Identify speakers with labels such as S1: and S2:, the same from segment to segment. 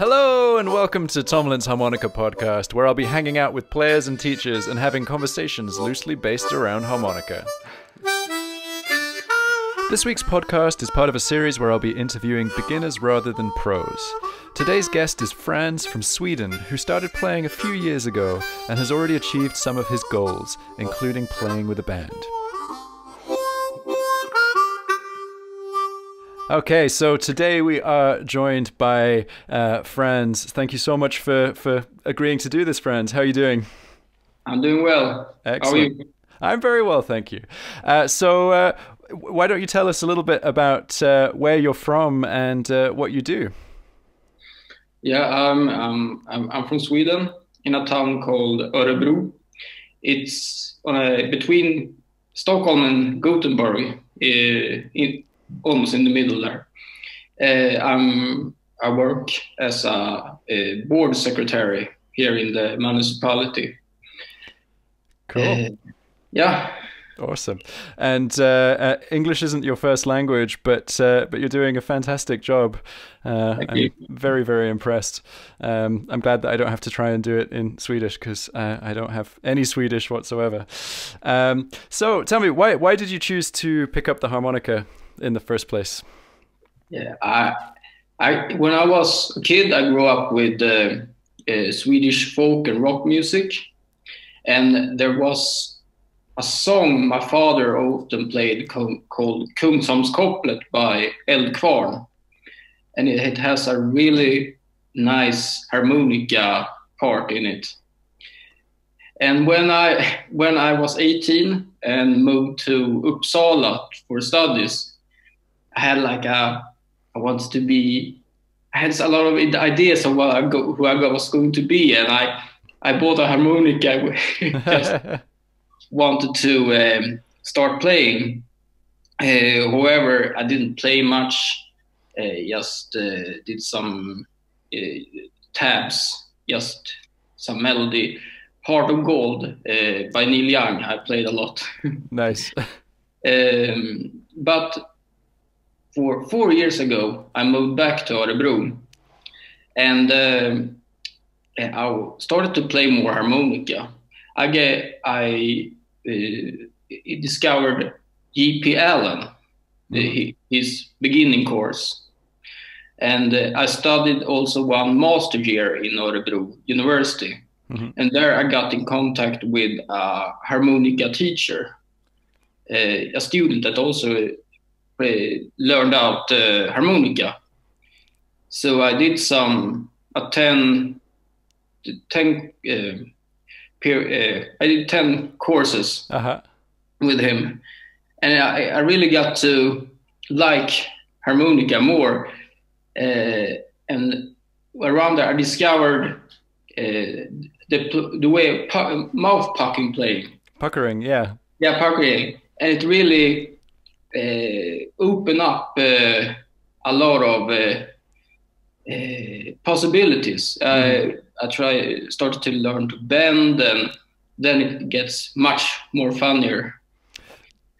S1: Hello and welcome to Tomlin's Harmonica Podcast, where I'll be hanging out with players and teachers and having conversations loosely based around harmonica. This week's podcast is part of a series where I'll be interviewing beginners rather than pros. Today's guest is Frans from Sweden, who started playing a few years ago and has already achieved some of his goals, including playing with a band. Okay, so today we are joined by uh, Frans. Thank you so much for, for agreeing to do this, friends. How are you doing?
S2: I'm doing well.
S1: Excellent. I'm very well, thank you. Uh, so, uh, why don't you tell us a little bit about uh, where you're from and uh, what you do?
S2: Yeah, um, um, I'm, I'm from Sweden in a town called Örebro. It's a, between Stockholm and Gothenburg. Uh, in, almost in the middle there. Uh, I'm, I work as a, a, board secretary here in the municipality.
S1: Cool. Uh,
S2: yeah.
S1: Awesome. And uh, uh, English isn't your first language, but uh, but you're doing a fantastic job. Uh,
S2: Thank
S1: I'm
S2: you.
S1: very very impressed. Um, I'm glad that I don't have to try and do it in Swedish because I don't have any Swedish whatsoever. Um, so tell me, why why did you choose to pick up the harmonica in the first place?
S2: Yeah, I, I when I was a kid, I grew up with uh, uh, Swedish folk and rock music, and there was a song my father often played called, called Kungsholmskopplet by Eldkvarn, and it, it has a really nice harmonica part in it. And when I when I was 18 and moved to Uppsala for studies, I had like a, I wanted to be, I had a lot of ideas of what I go, who I was going to be, and I, I bought a harmonica. just wanted to um, start playing. Uh, however, I didn't play much. Uh, just uh, did some uh, tabs, just some melody. Heart of Gold uh, by Neil Young. I played a lot.
S1: nice.
S2: um, but for four years ago, I moved back to Örebro, and um, I started to play more harmonica. I get I uh, discovered J.P. Allen, the, his beginning course, and uh, I studied also one master year in Örebro University,
S1: mm-hmm.
S2: and there I got in contact with a harmonica teacher, uh, a student that also learned out uh, harmonica. So I did some a 10, 10 uh, I did 10 courses
S1: uh-huh.
S2: with him. And I, I, really got to like harmonica more. Uh, and around there, I discovered the, the way pu- mouth pucking playing.
S1: Puckering, yeah.
S2: Yeah, puckering. And it really uh, open up uh, a lot of uh, possibilities. Mm. I try started to learn to bend, and then it gets much more funnier.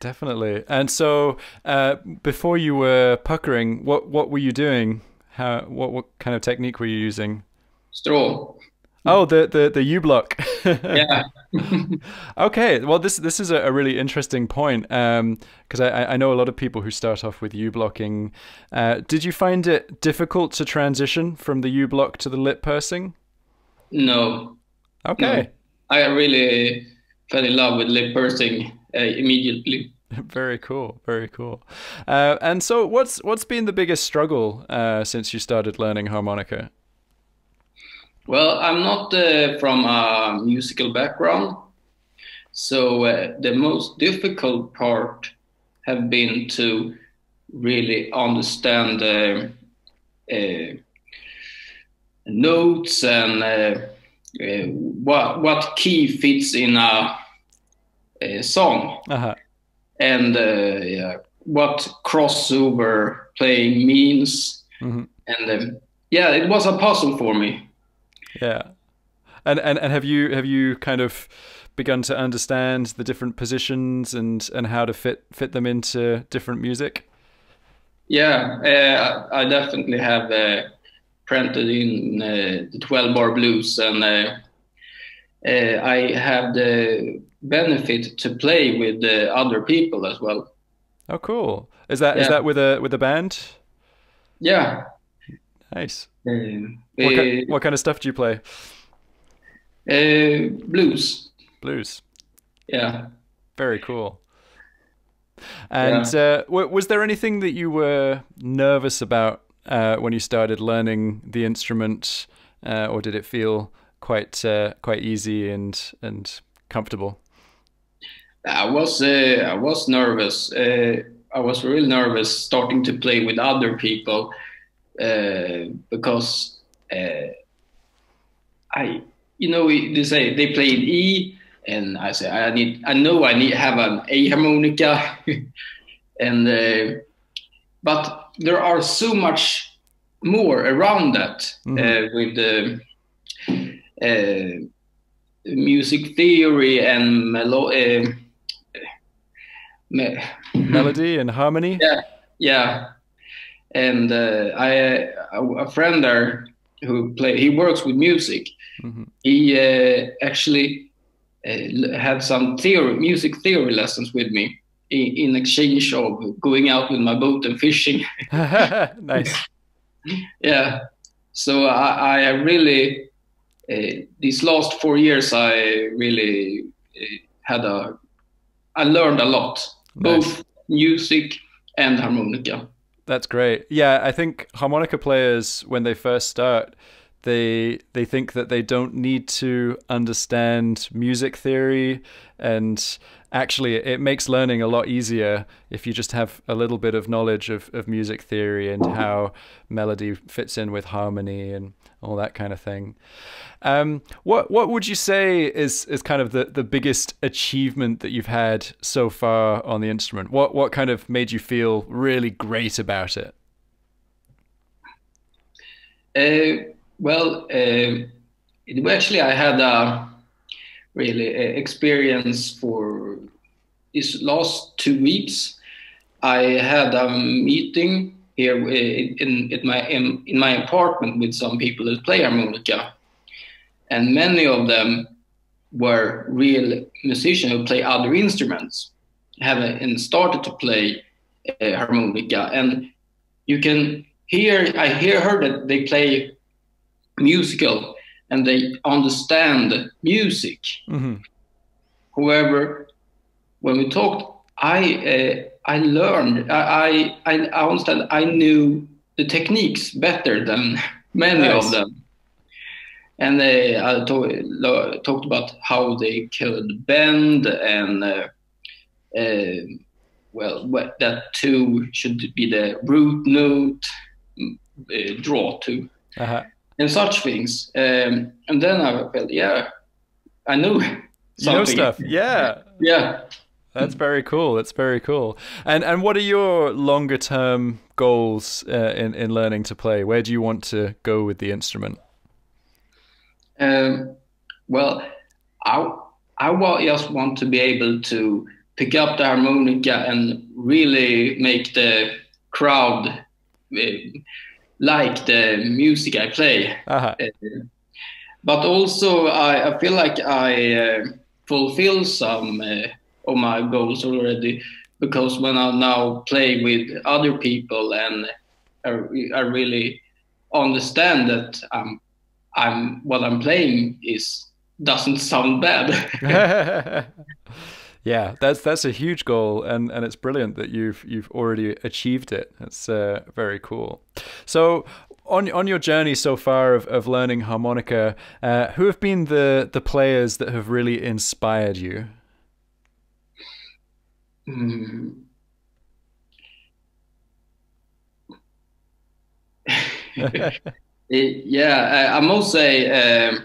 S1: Definitely. And so, uh, before you were puckering, what what were you doing? How what what kind of technique were you using?
S2: Straw.
S1: Oh, the the the U block.
S2: yeah.
S1: okay. Well, this this is a, really interesting point because um, I I know a lot of people who start off with U blocking. Uh, did you find it difficult to transition from the U block to the lip pursing?
S2: No.
S1: Okay.
S2: No. I really fell in love with lip pursing uh, immediately.
S1: Very cool, very cool. Uh, and so, what's what's been the biggest struggle uh, since you started learning harmonica?
S2: Well, I'm not uh, from a musical background, so uh, the most difficult part have been to really understand uh, uh notes and uh, uh, what what key fits in a, a song,
S1: -huh.
S2: and yeah, what crossover playing means,
S1: mm -hmm.
S2: and um, yeah, it was a puzzle for me.
S1: Yeah. And, and and have you have you kind of begun to understand the different positions and and how to fit fit them into different music?
S2: Yeah, uh, I definitely have uh, printed in uh, the 12 bar blues and uh, uh, I have the benefit to play with other people as well.
S1: Oh, cool! Is that yeah. is that with a with a band?
S2: Yeah.
S1: Nice. Uh, what, kind, what, kind, of stuff do you play?
S2: Uh, blues.
S1: Blues.
S2: Yeah.
S1: Very cool. And yeah. uh, was there anything that you were nervous about uh, when you started learning the instrument, uh, or did it feel quite uh, quite easy and and comfortable?
S2: I was uh, I was nervous. Uh, I was really nervous starting to play with other people because I you know they say they play in E and I say I need I know I need have an A harmonica. And uh, but there are so much more around that mm-hmm. uh, with the uh, music theory and melo- uh,
S1: me- melody and harmony?
S2: Yeah yeah and uh, I a friend there who play he works with music mm-hmm. he uh, actually uh, had some theory, music theory lessons with me in, in, exchange of going out with my boat and fishing.
S1: nice.
S2: yeah. So I, I really, uh, these last four years, I really uh, had a, I learned a lot, nice. both music and harmonica.
S1: That's great. Yeah, I think harmonica players, when they first start, they they think that they don't need to understand music theory and actually it makes learning a lot easier if you just have a little bit of knowledge of, of music theory and how melody fits in with harmony and all that kind of thing. Um, what what would you say is is kind of the, the biggest achievement that you've had so far on the instrument? What what kind of made you feel really great about it?
S2: Uh, well, uh, it, actually, I had a really uh, experience for these last two weeks. I had a meeting here uh, in, in my in, in, my apartment with some people that play harmonica, and many of them were real musicians who play other instruments, have and started to play uh, harmonica, and you can hear I hear heard that they play musical and they understand music. Mm-hmm. However, when we talked, I uh, I learned I, I I understand I knew the techniques better than many nice. of them, and they I talk, talked about how they could bend and uh, uh, well that two should be the root note uh, draw to. Uh-huh and such things. Um, and then I felt, yeah, I knew something.
S1: You know stuff. Yeah.
S2: yeah.
S1: That's very cool. That's very cool. And and what are your longer term goals uh, in in learning to play? Where do you want to go with the instrument?
S2: Um, well, I I just want to be able to pick up the harmonica and really make the crowd uh, like the music I play. Uh-huh. Uh, but also, I, I, feel like I uh, fulfill some uh, of my goals already because when I now play with other people and I, I really understand that I'm, I'm what I'm playing is doesn't sound bad.
S1: yeah, that's that's a huge goal, and, and it's brilliant that you've you've already achieved it. It's uh, very cool. So on on your journey so far of, of learning harmonica, uh, who have been the the players that have really inspired you?
S2: Mm. yeah, I, I, must say uh,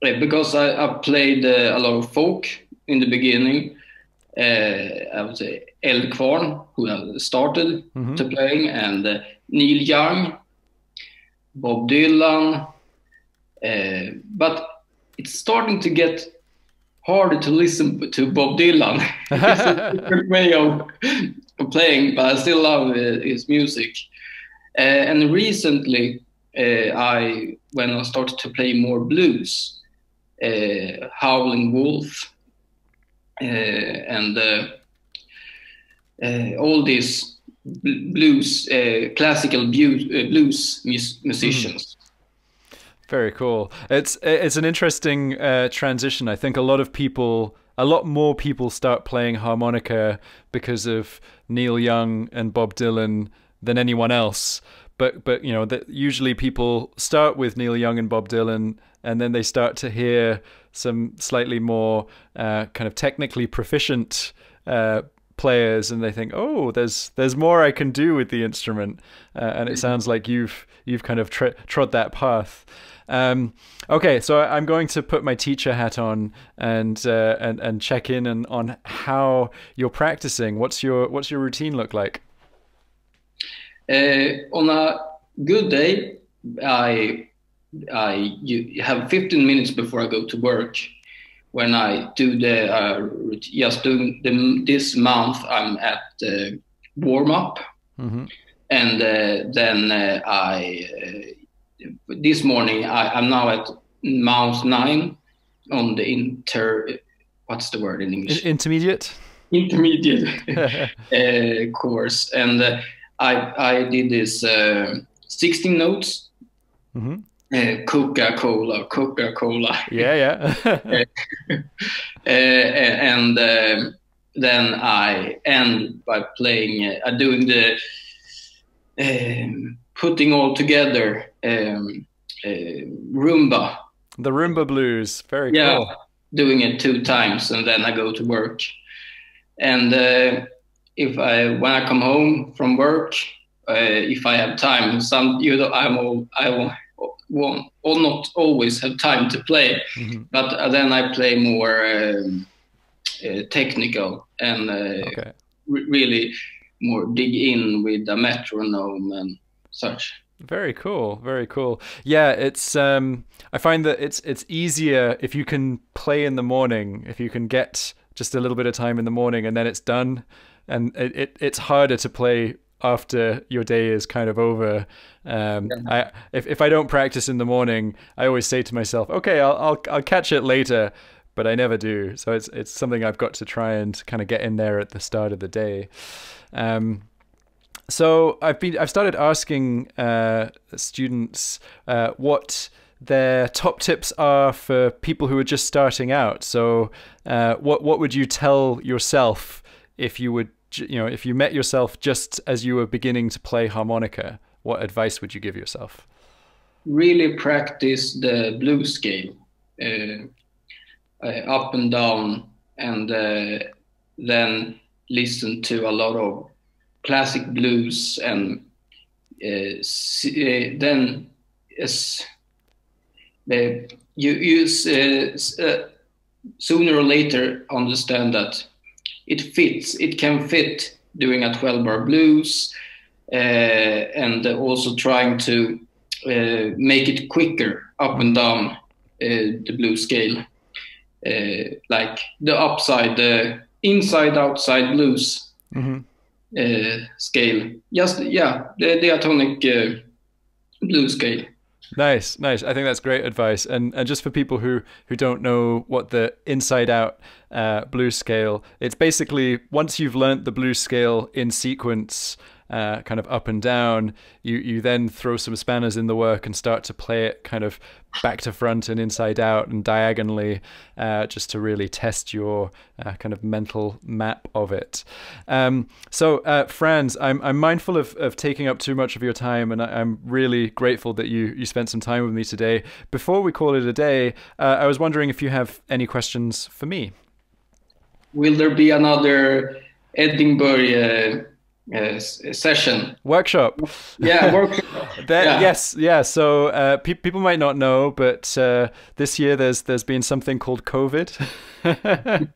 S2: because I, I played uh, a lot of folk in the beginning I would say Eldkvarn, who started mm-hmm. to playing, and uh, Neil Young, Bob Dylan. Uh, but it's starting to get harder to listen to Bob Dylan. it's a different way of, playing, but I still love his music. Uh, and recently, uh, I when I started to play more blues, uh, Howling Wolf, and uh, uh, all these blues, classical blues musicians.
S1: Mm. Very cool. It's it's an interesting transition. I think a lot of people a lot more people start playing harmonica because of Neil Young and Bob Dylan than anyone else. But but you know that usually people start with Neil Young and Bob Dylan, and then they start to hear some slightly more uh, kind of technically proficient uh, players, and they think, oh, there's there's more I can do with the instrument, uh, and it sounds like you've you've kind of tr- trod that path. Um, okay, so I'm going to put my teacher hat on and uh, and and check in and on how you're practicing. What's your what's your routine look like?
S2: Uh, on a good day, I I you have 15 minutes before I go to work. When I do the uh, just doing the, this month, I'm at the warm up, mm-hmm. and uh, then uh, I uh, this morning I, am now at Mount Nine on the inter. What's the word in English?
S1: Intermediate.
S2: Intermediate uh, course, and uh, I I did this uh, 16 notes. Mm-hmm. Uh, Coca Cola, Coca Cola.
S1: Yeah, yeah.
S2: Uh, and um, then I end by playing, uh, doing the um, putting all together um, uh, rumba.
S1: The rumba blues, very
S2: yeah,
S1: cool.
S2: doing it two times, and then I go to work. And uh, if I when I come home from work, uh, if I have time, some you know I'm all, I will, won't or not always have time to play, mm-hmm. but then I play more um, uh, technical and uh, okay. r- really more dig in with the metronome and such.
S1: Very cool. Very cool. Yeah, it's um I find that it's it's easier if you can play in the morning, if you can get just a little bit of time in the morning and then it's done. And it, it it's harder to play after your day is kind of over. Um, yeah. I if if I don't practice in the morning, I always say to myself, okay, I'll I'll I'll catch it later, but I never do. So it's it's something I've got to try and kind of get in there at the start of the day. Um, so I've been I've started asking uh, students uh, what their top tips are for people who are just starting out. So uh, what what would you tell yourself if you would you know if you met yourself just as you were beginning to play harmonica? What advice would you give yourself?
S2: Really practice the blues scale, uh, uh, up and down, and uh, then listen to a lot of classic blues and uh, uh, then as you use uh, sooner or later understand that it fits it can fit doing a 12 bar blues and also trying to uh, make it quicker up and down uh, the blues scale, uh, like the upside, the inside outside blues. Mm-hmm uh, scale. Just yeah, the diatonic uh, blues scale.
S1: Nice, nice. I think that's great advice. And and just for people who who don't know what the inside out uh, blues scale, it's basically once you've learnt the blue scale in sequence uh, kind of up and down, you you then throw some spanners in the work and start to play it kind of back to front and inside out and diagonally, uh, just to really test your uh, kind of mental map of it. Um, so, uh, Frans, I'm I'm mindful of, of taking up too much of your time, and I, am really grateful that you you spent some time with me today. Before we call it a day, uh, I was wondering if you have any questions for me.
S2: Will there be another Edinburgh? Uh, session.
S1: Workshop.
S2: Yeah workshop.
S1: That, yeah. yes yeah so uh, pe- people might not know but uh, this year there's there's been something called covid.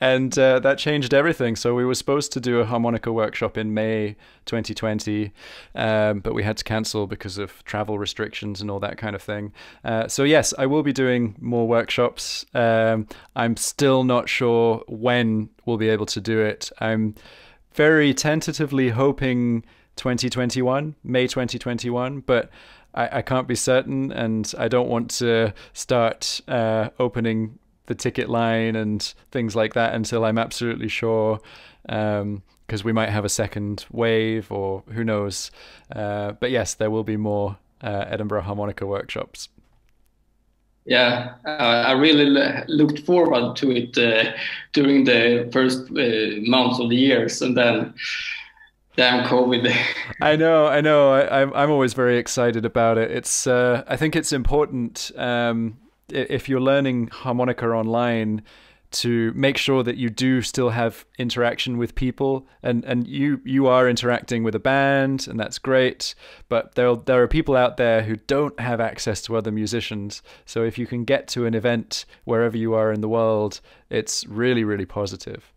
S1: And uh, that changed everything. So we were supposed to do a harmonica workshop in may 2020 um, but we had to cancel because of travel restrictions and all that kind of thing. Uh, so yes i will be doing more workshops. Um, i'm still not sure when we'll be able to do it. I'm very tentatively hoping 2021, May 2021, but I, I can't be certain, and I don't want to start uh, opening the ticket line and things like that until I'm absolutely sure. Um, because we might have a second wave or who knows. Uh, but yes, there will be more uh, Edinburgh harmonica workshops.
S2: Yeah, uh, I really looked forward to it uh, during the first uh, months of the years, and then damn COVID.
S1: I know, I know. I, am I'm, I'm always very excited about it. It's uh, I think it's important um, if you're learning harmonica online to make sure that you do still have interaction with people. And and you you are interacting with a band and that's great. But there there are people out there who don't have access to other musicians. So if you can get to an event wherever you are in the world it's really really positive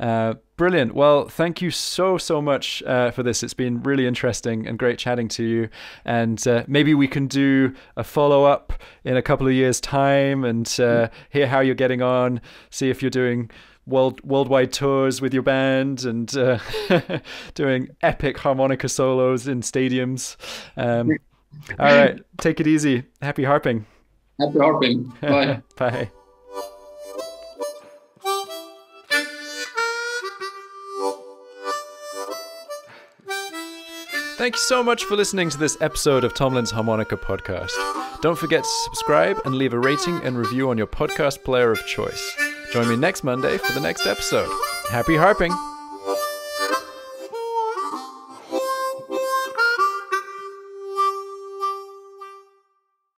S1: uh, brilliant. Well, thank you so, so much uh, for this. It's been really interesting and great chatting to you. And uh, maybe we can do a follow up in a couple of years' time and uh, hear how you're getting on, see if you're doing world worldwide tours with your band and uh, doing epic harmonica solos in stadiums. Um, all right, take it easy. Happy harping.
S2: Happy harping. Bye.
S1: Bye. Thank you so much for listening to this episode of Tomlin's Harmonica Podcast. Don't forget to subscribe and leave a rating and review on your podcast player of choice. Join me next Monday for the next episode. Happy harping!